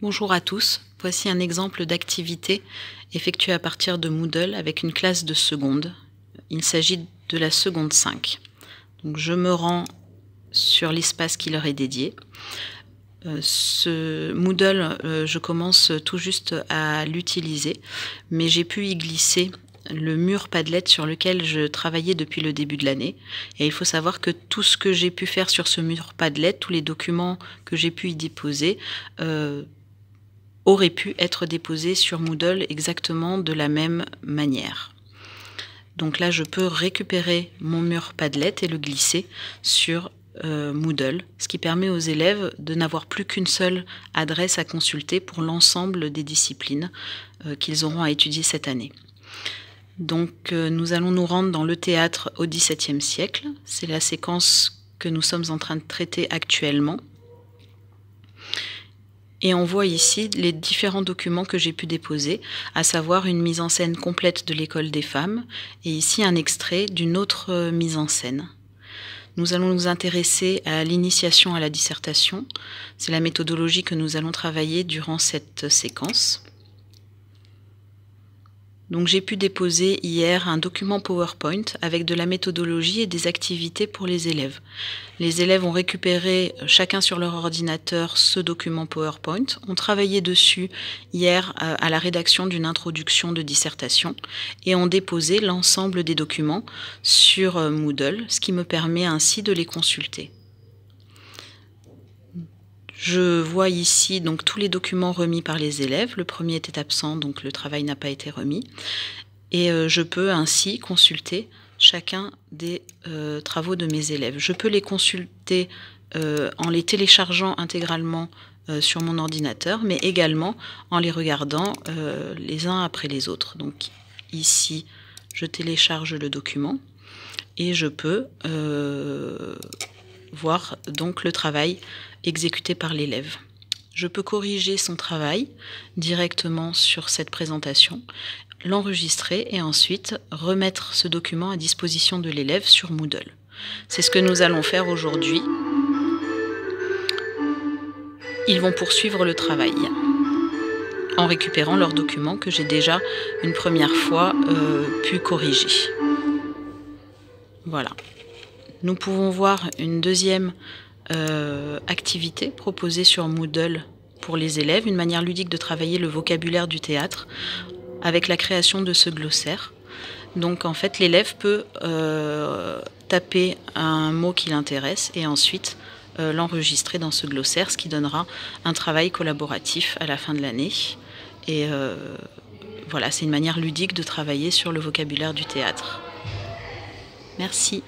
Bonjour à tous, voici un exemple d'activité effectuée à partir de Moodle avec une classe de seconde. Il s'agit de la seconde 5. Donc je me rends sur l'espace qui leur est dédié. Euh, ce Moodle, euh, je commence tout juste à l'utiliser, mais j'ai pu y glisser le mur Padlet sur lequel je travaillais depuis le début de l'année. Et il faut savoir que tout ce que j'ai pu faire sur ce mur Padlet, tous les documents que j'ai pu y déposer, euh, aurait pu être déposé sur Moodle exactement de la même manière. Donc là, je peux récupérer mon mur Padlet et le glisser sur euh, Moodle, ce qui permet aux élèves de n'avoir plus qu'une seule adresse à consulter pour l'ensemble des disciplines euh, qu'ils auront à étudier cette année. Donc euh, nous allons nous rendre dans le théâtre au XVIIe siècle. C'est la séquence que nous sommes en train de traiter actuellement. Et on voit ici les différents documents que j'ai pu déposer, à savoir une mise en scène complète de l'école des femmes, et ici un extrait d'une autre euh, mise en scène. Nous allons nous intéresser à l'initiation à la dissertation. C'est la méthodologie que nous allons travailler durant cette séquence. Donc j'ai pu déposer hier un document PowerPoint avec de la méthodologie et des activités pour les élèves. Les élèves ont récupéré euh, chacun sur leur ordinateur ce document PowerPoint, ont travaillé dessus hier euh, à la rédaction d'une introduction de dissertation et ont déposé l'ensemble des documents sur euh, Moodle, ce qui me permet ainsi de les consulter. Je vois ici donc tous les documents remis par les élèves. Le premier était absent, donc le travail n'a pas été remis. Et euh, je peux ainsi consulter chacun des euh, travaux de mes élèves. Je peux les consulter euh, en les téléchargeant intégralement sur mon ordinateur, mais également en les regardant les uns après les autres. Donc ici, je télécharge le document et je peux voir donc le travail exécuté par l'élève. Je peux corriger son travail directement sur cette présentation, l'enregistrer et ensuite remettre ce document à disposition de l'élève sur Moodle. C'est ce que nous allons faire aujourd'hui. Ils vont poursuivre le travail en récupérant leurs documents que j'ai déjà une première fois euh, pu corriger. Voilà. Nous pouvons voir une deuxième euh, activité proposée sur Moodle pour les élèves, une manière ludique de travailler le vocabulaire du théâtre avec la création de ce glossaire. Donc en fait, l'élève peut euh, taper un mot qui l'intéresse et ensuite euh, l'enregistrer dans ce glossaire, ce qui donnera un travail collaboratif à la fin de l'année. Et voilà, c'est une manière ludique de travailler sur le vocabulaire du théâtre. Merci.